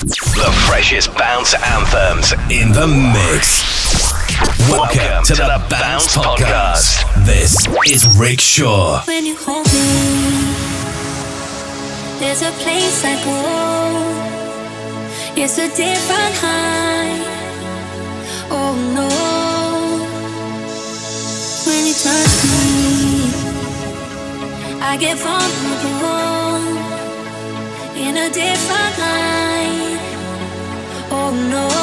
The freshest bounce anthems in the mix. Welcome, Welcome to, to, the, the Bounce, bounce Podcast. Podcast. This is Rik Shaw. When you hold me, there's a place I go. It's a different high. Oh no. When you touch me, I get vulnerable in a different light. Oh, no.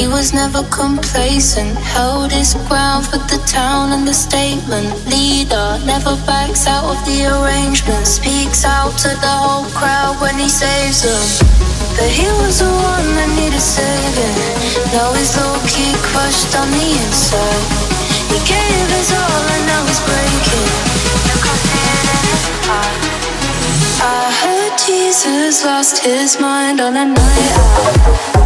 Oh never complacent. Held his ground for the town and the statement. Leader never backs out of the arrangement. Speaks out to the whole crowd when he saves them. But he was the one that needed saving. Now he's low key crushed on the inside. He gave his all and now he's breaking. It in. I heard Jesus lost his mind on a night out.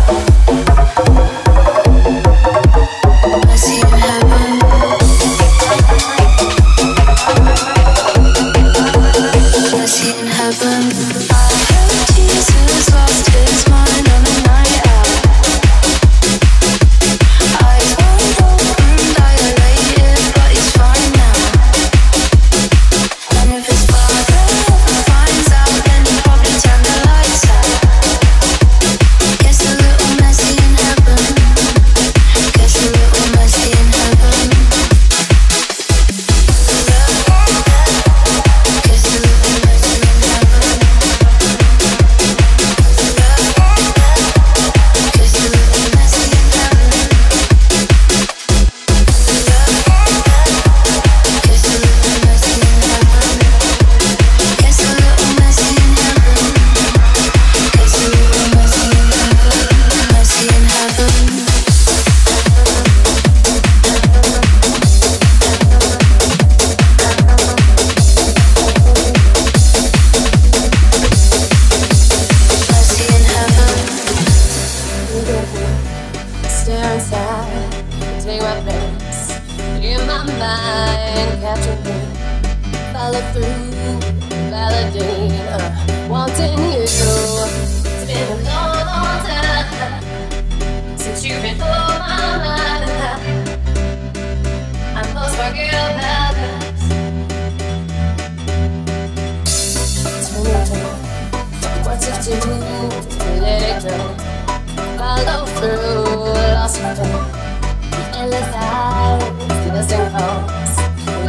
through Validate wanting you It's a long, long Since you've been on my mind I'm lost my girl balance What to do to let it go Follow through, lost my phone Endless eyes, innocent calls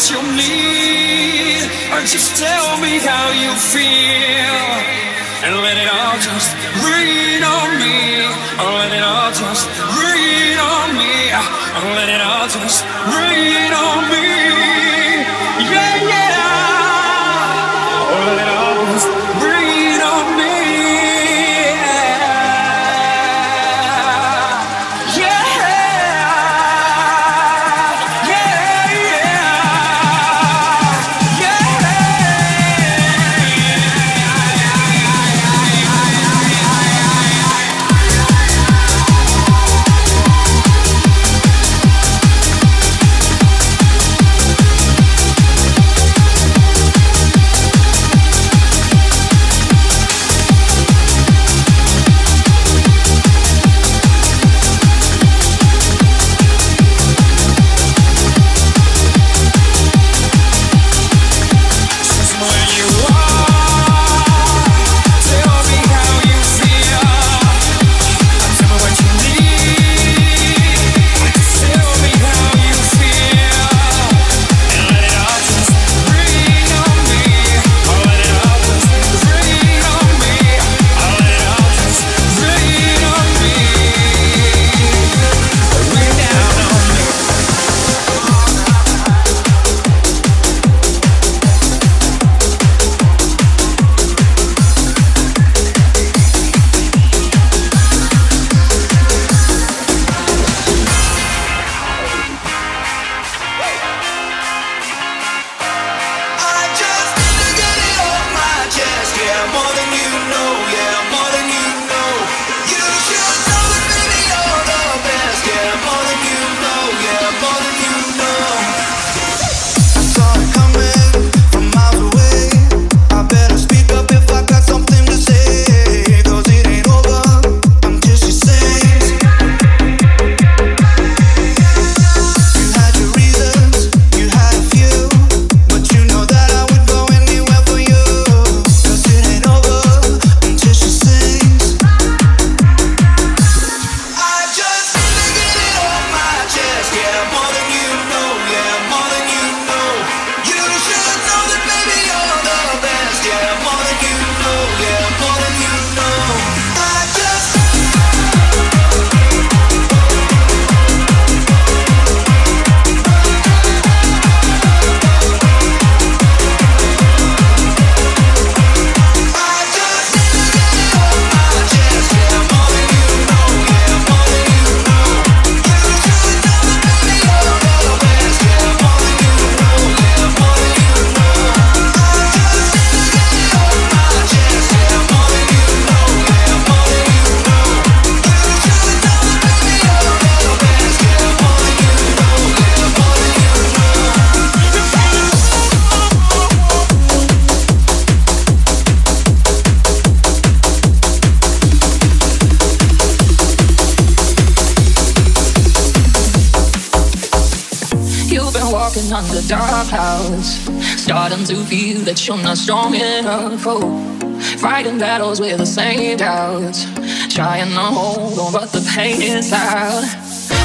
what you need Or just tell me how you feel. And let it all just rain on me. Or let it all just rain on me. Or let it all just rain floating on the dark clouds. Starting to feel that you're not strong enough. Oh, fighting battles with the same doubts. Trying to hold on, but the pain is loud.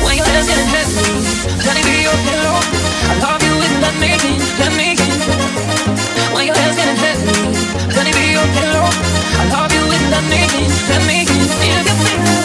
When your hands getting heavy, let it be your pillow. I love you with that making, me making. When your hands getting heavy, let it be your pillow. I love you with that making, me making. If you feel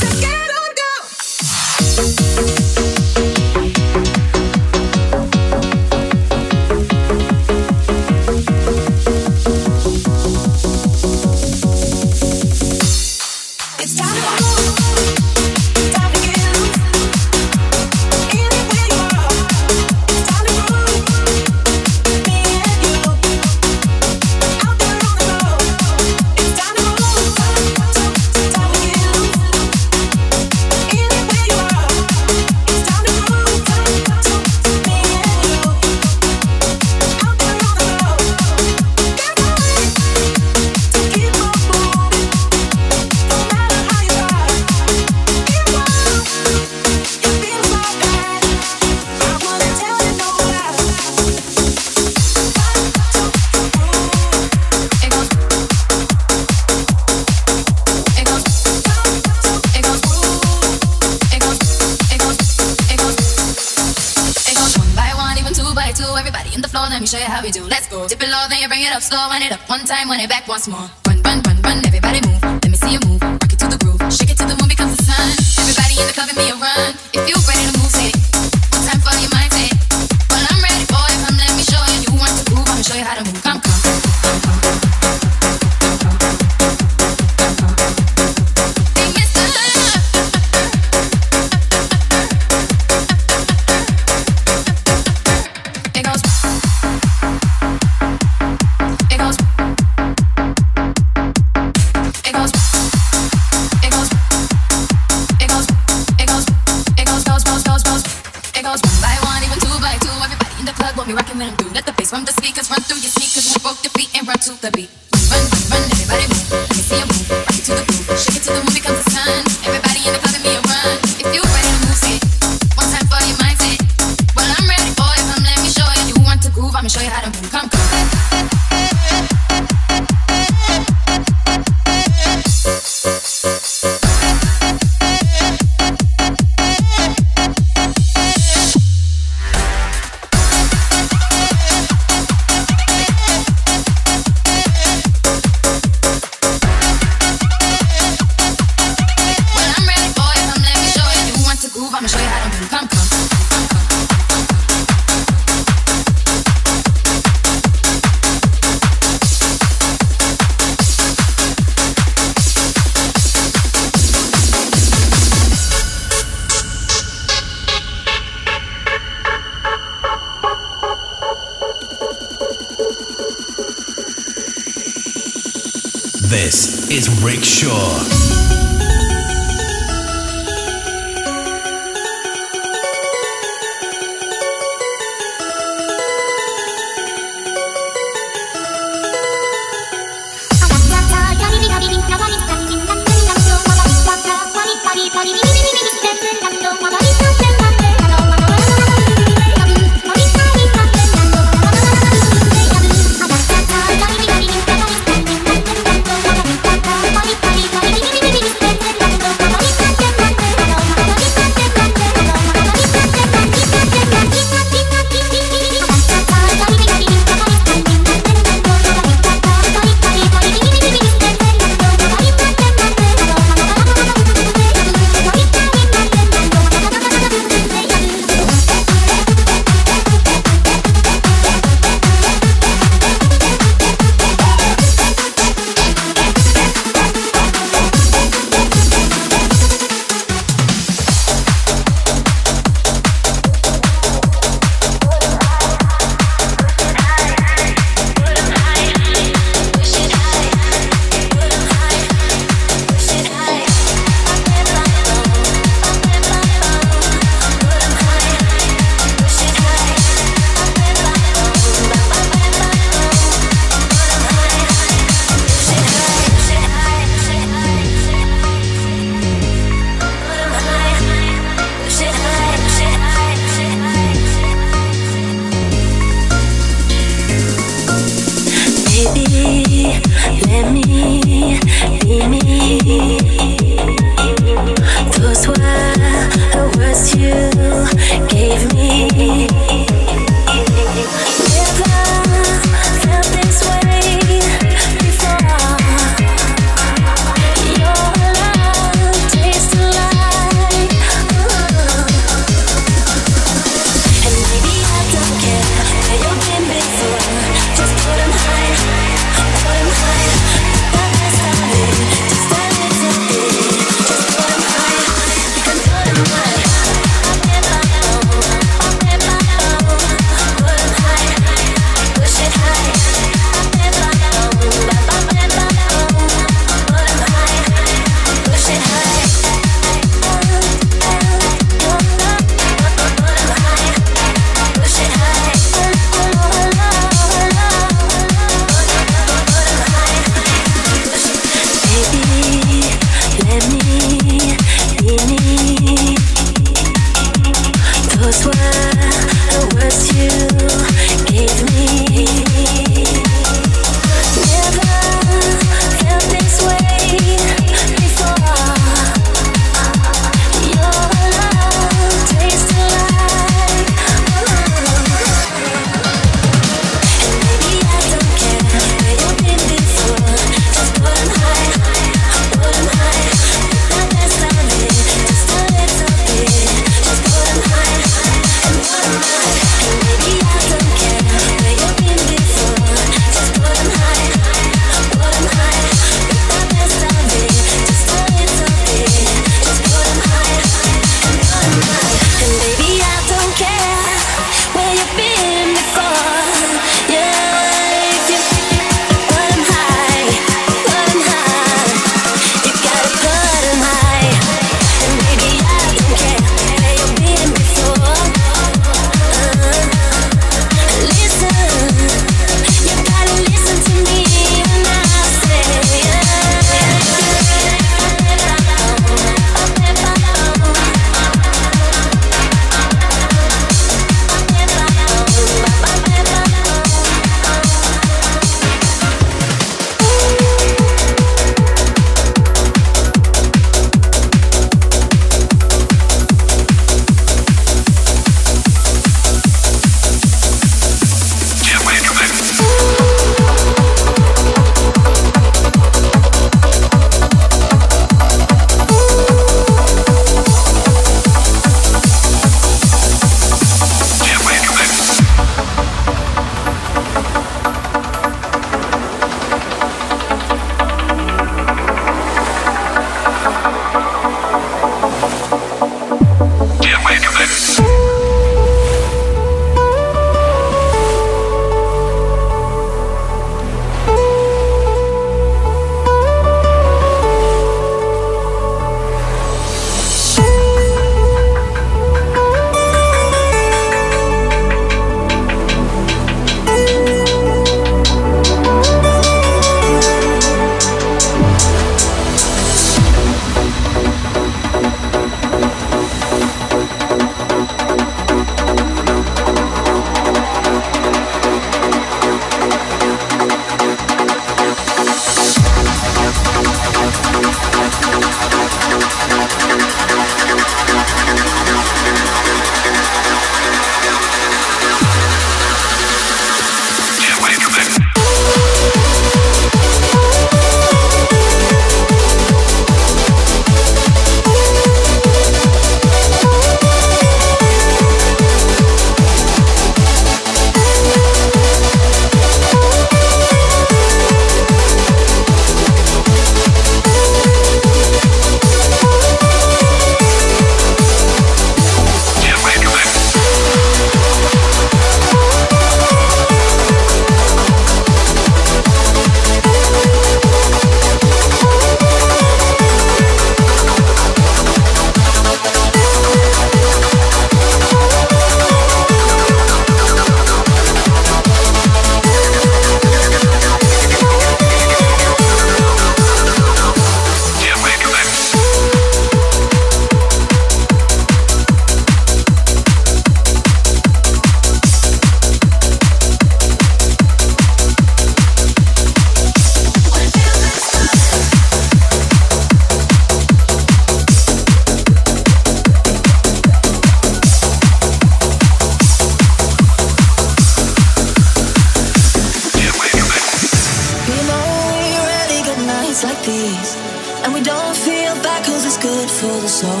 And we don't feel bad cause it's good for the soul.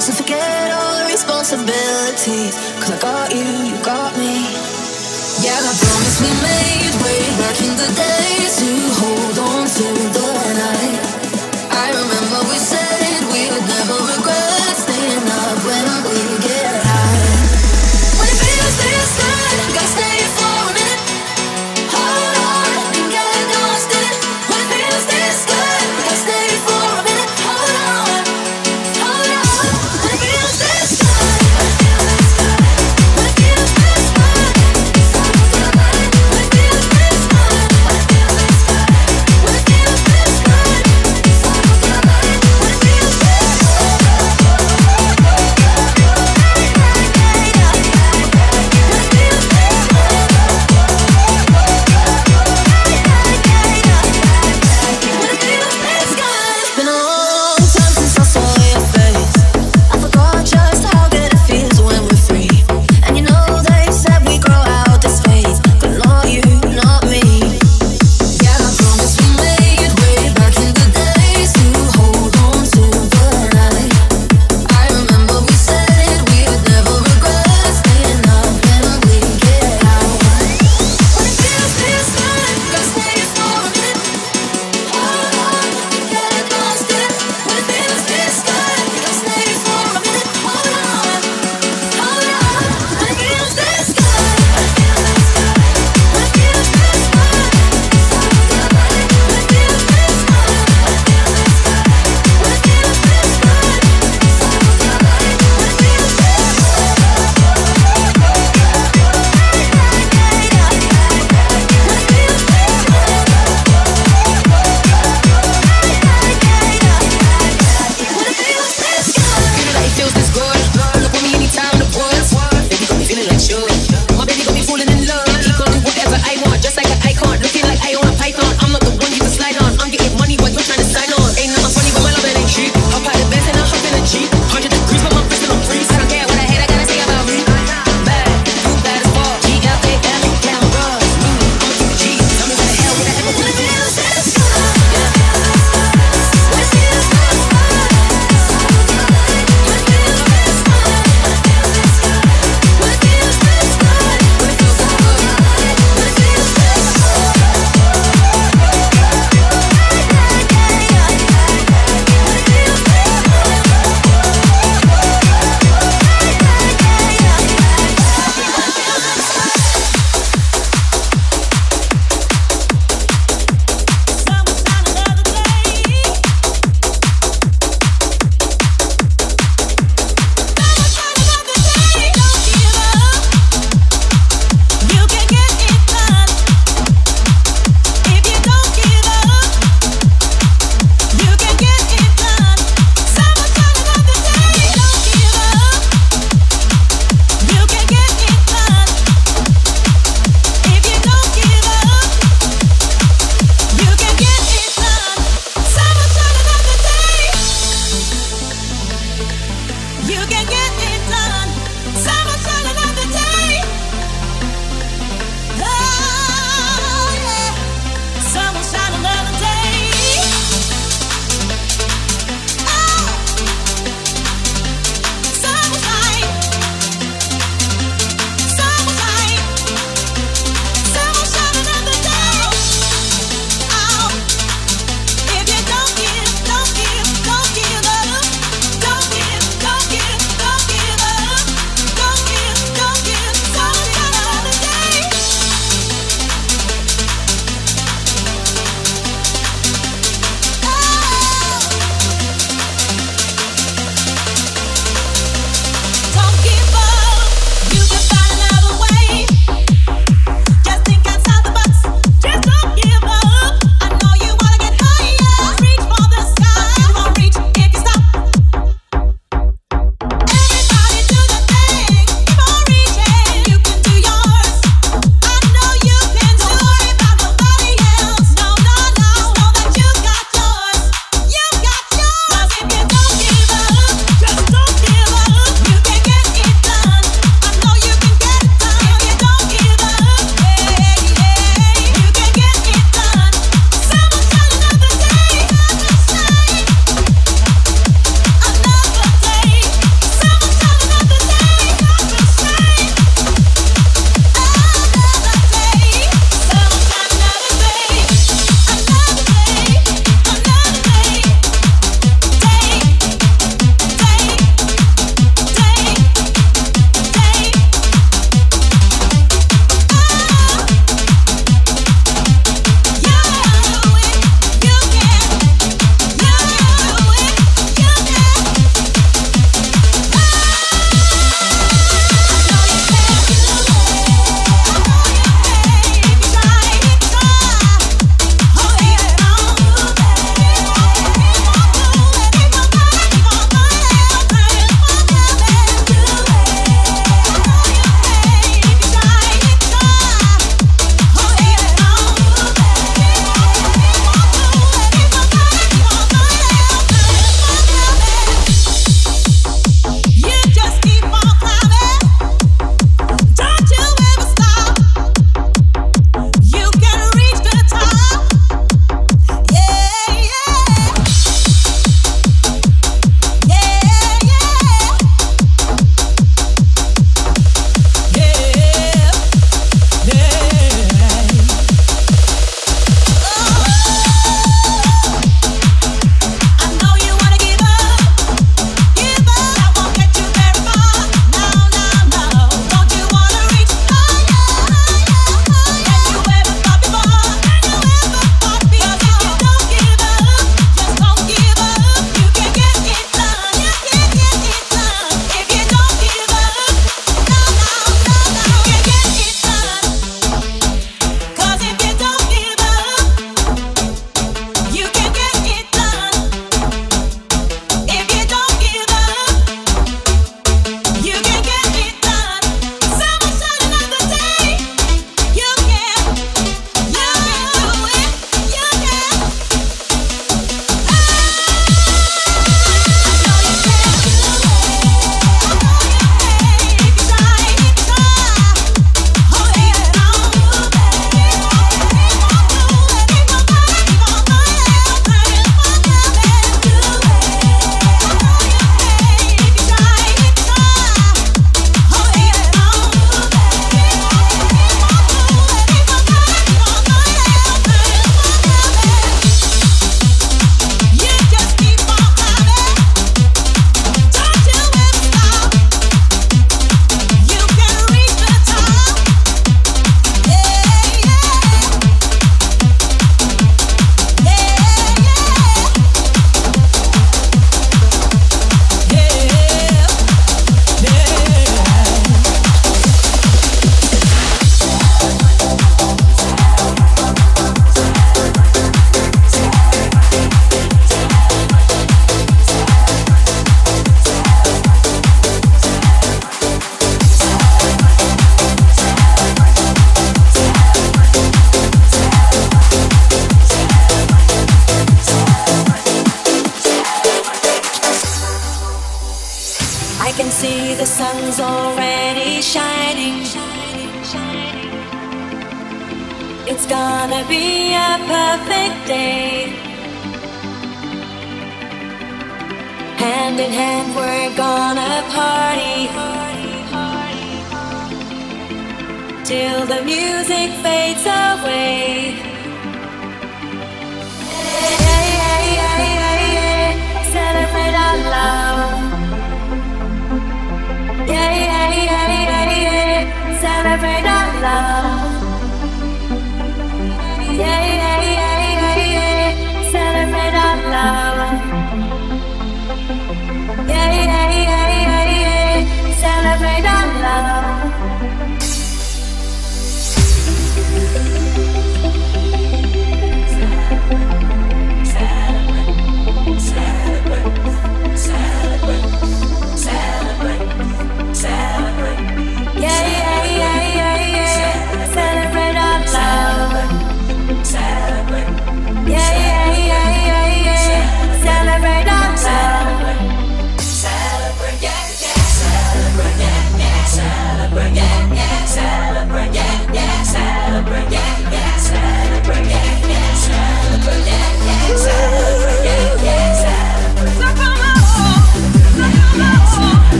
So forget all the responsibilities. Cause I got you, you got me. Yeah, I promise we made way back in the day.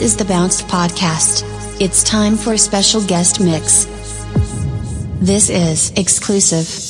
is the BOUNC'D Podcast. It's time for a special guest mix. This is Xclusiiv.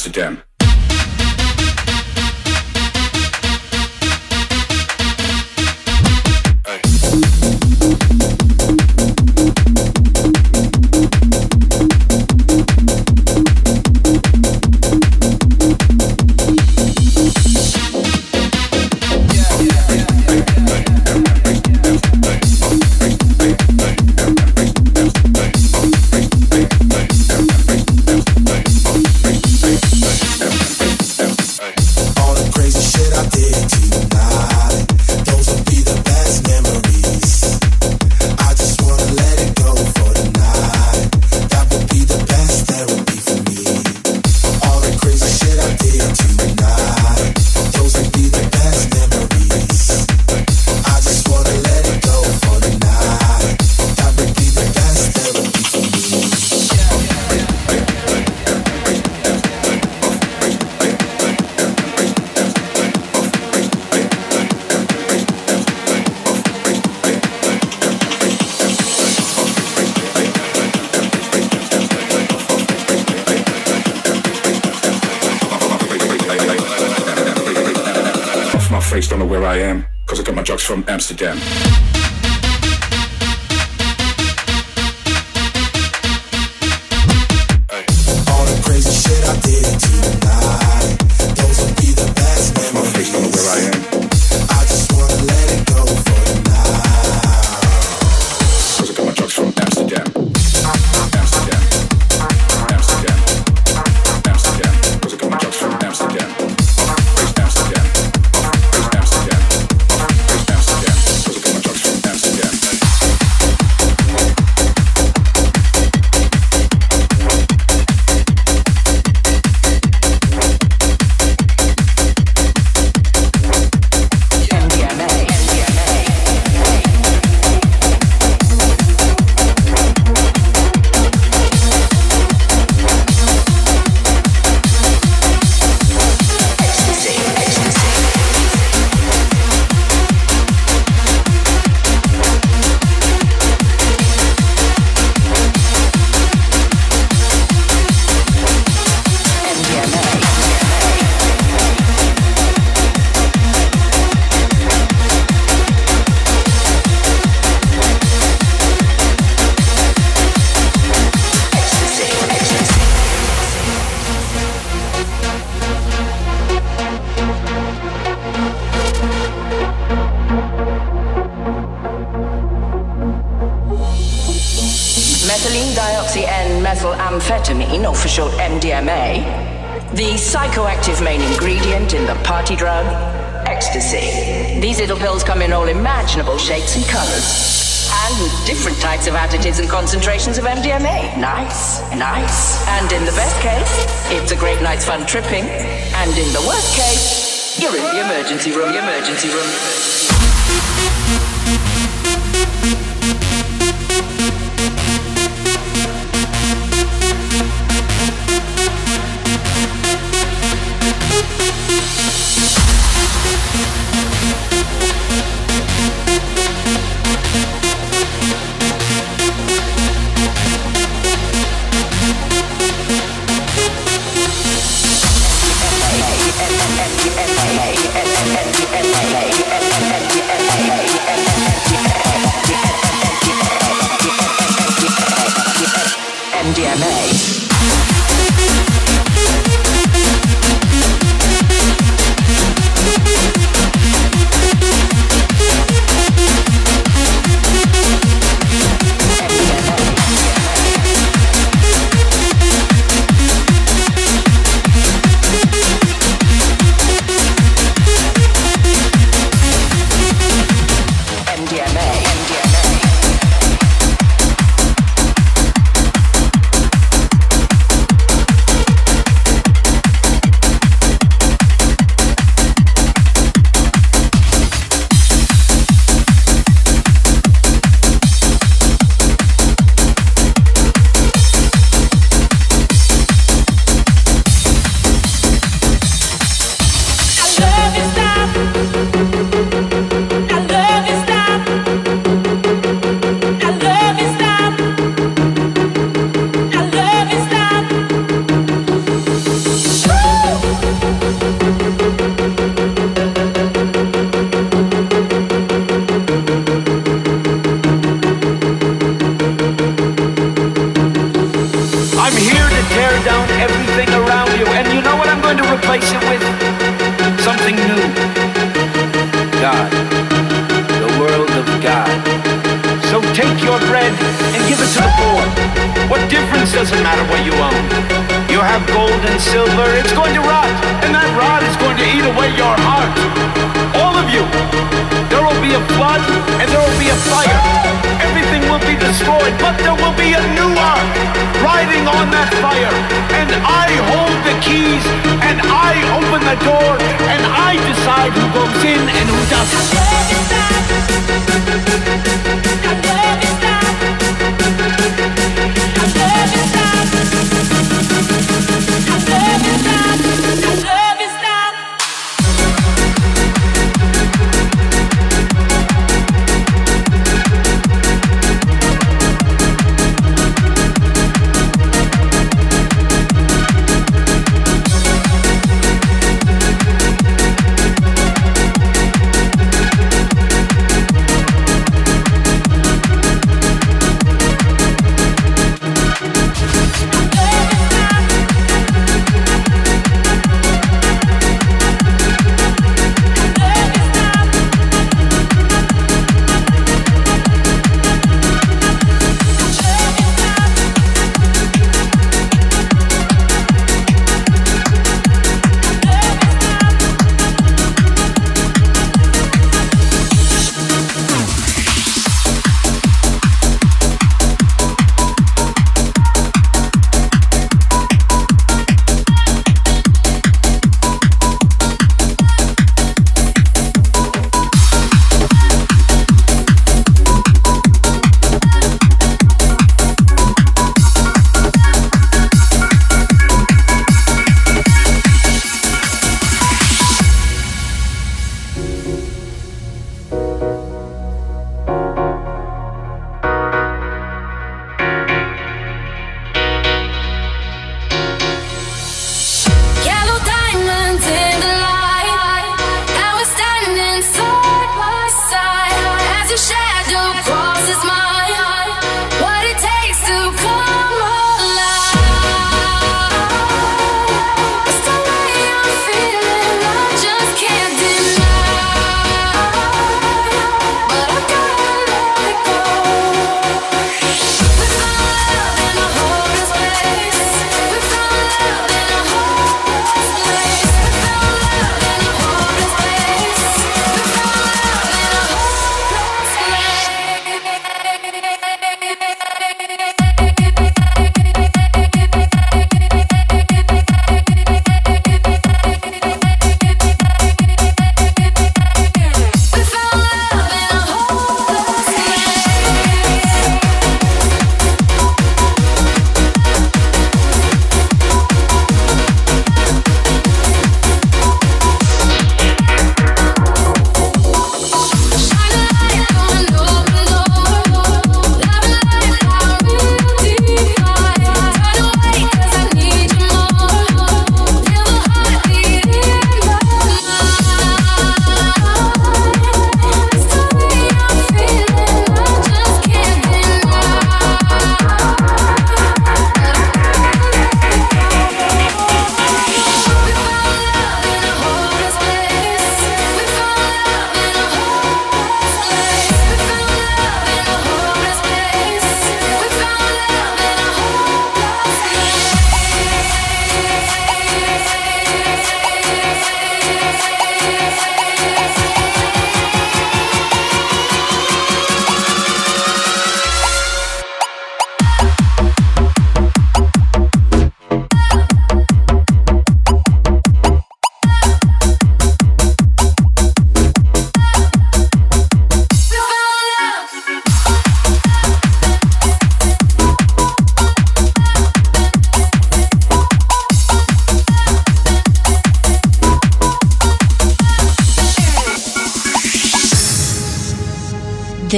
Amsterdam. Amsterdam. colors. And with different types of additives and concentrations of MDMA. Nice, nice. And in the best case, it's a great night's fun tripping. And in the worst case, you're in the emergency room, emergency room.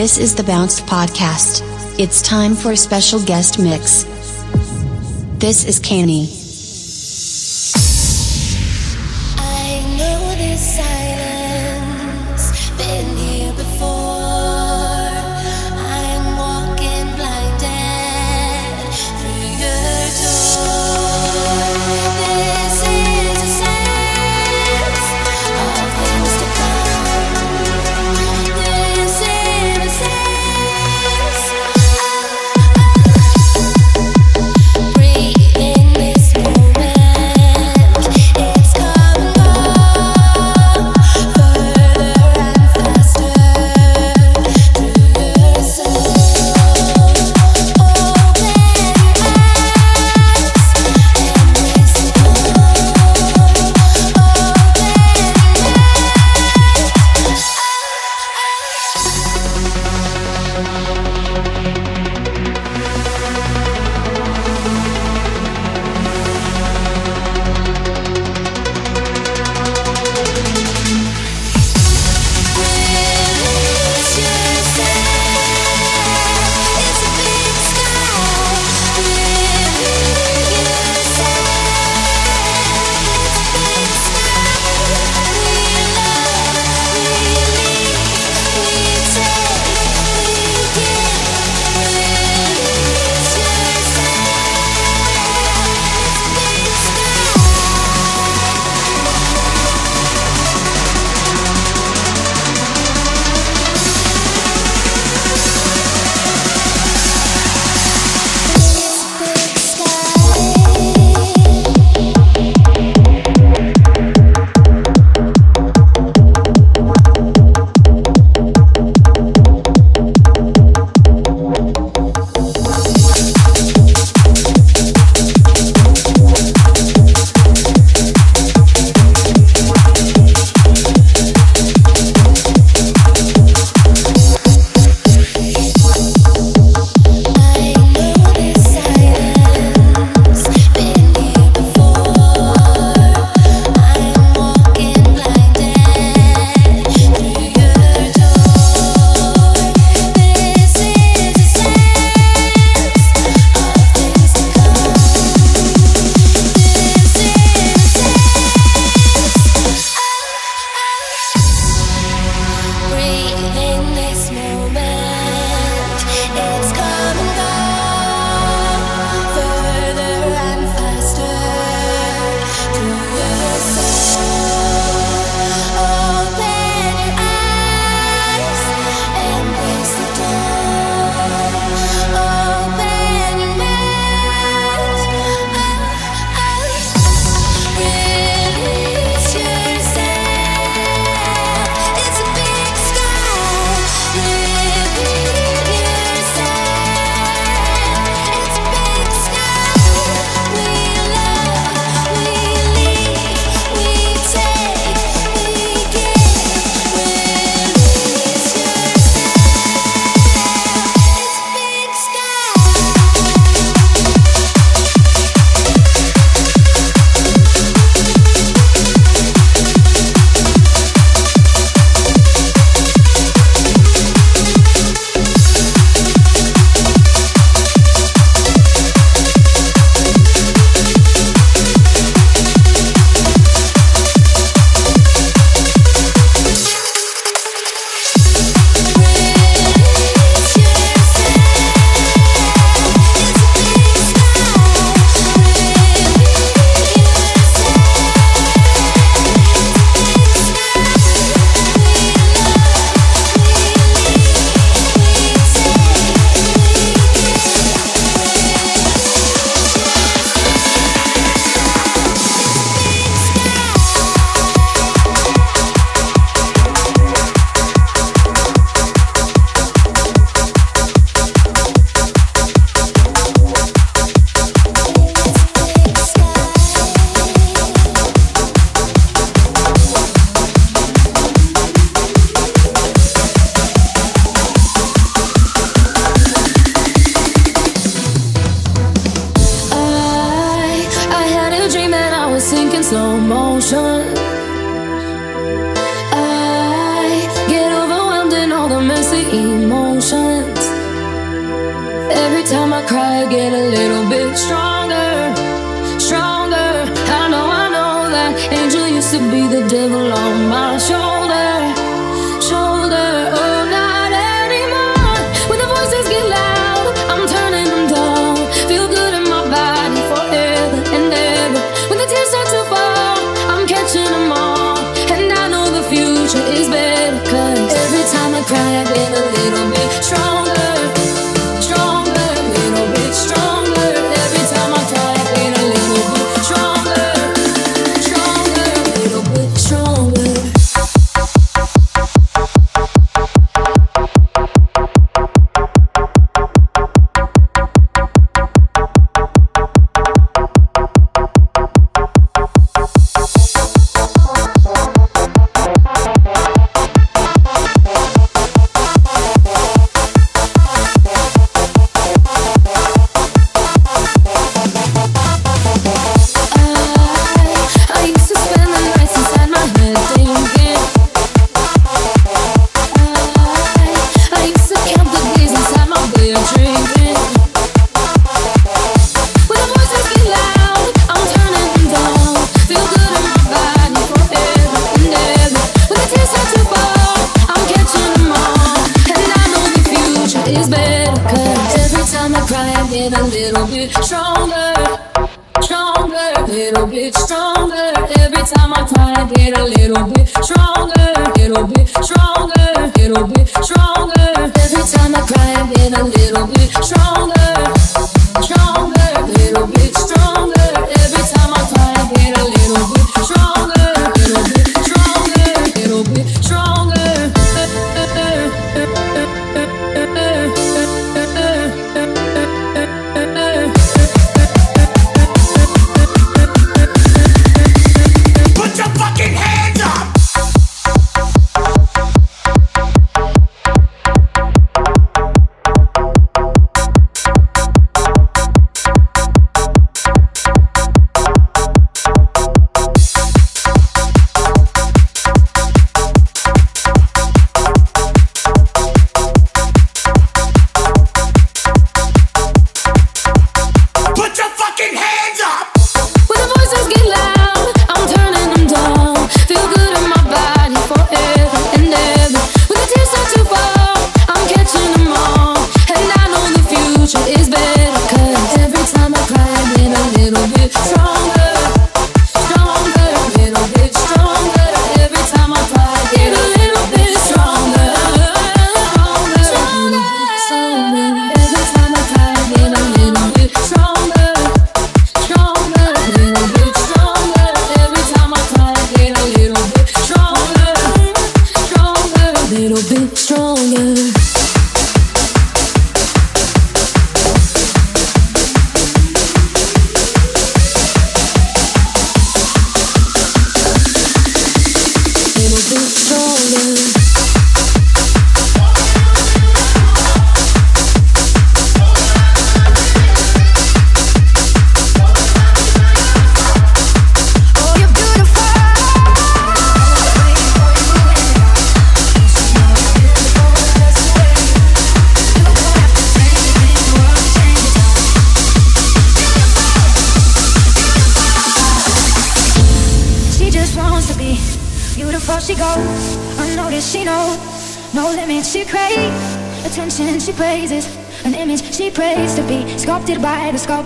This is the Bounce Podcast. It's time for a special guest mix. This is Cainie.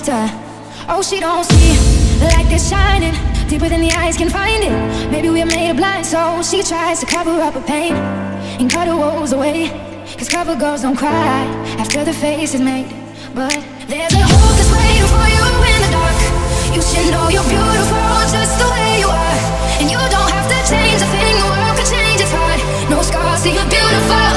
Oh, she don't see the light that's shining. Deeper than the eyes can find it. Maybe we're made of blind So she tries to cover up her pain And cut her woes away. Cause cover girls don't cry After the face is made. But there's a hope that's waiting for you in the dark. You should know you're beautiful just the way you are. And you don't have to change a thing. The world could change its heart No scars, see you're beautiful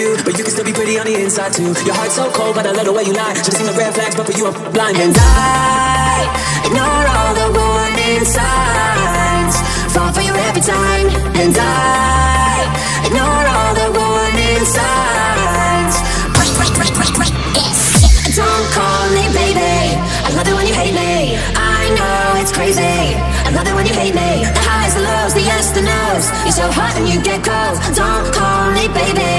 you, but you can still be pretty on the inside too. Your heart's so cold, but I love the way you lie. Should've seen the red flags, but for you I'm blind. And I ignore all the warning signs, fall for you every time. And I ignore all the warning signs. Push, push, push, push, push. Yes. Don't call me baby. I love it when you hate me. I know it's crazy. I love it when you hate me. The highs, the lows, the yes, the no's. You're so hot and you get cold. Don't call me baby.